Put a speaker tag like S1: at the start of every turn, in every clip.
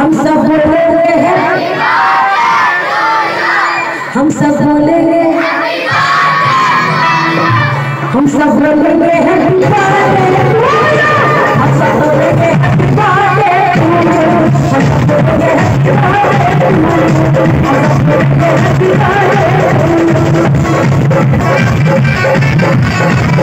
S1: हम सब बोलेंगे हम सब बोलेंगे हम सब बोलेंगे हैप्पी बर्थडे हम सब बोलेंगे हैप्पी बर्थडे हम सब बोलेंगे हैप्पी बर्थडे हम सब बोलेंगे हैप्पी बर्थडे ♪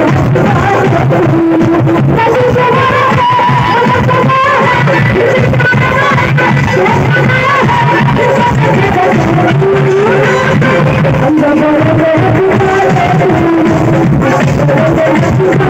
S1: thank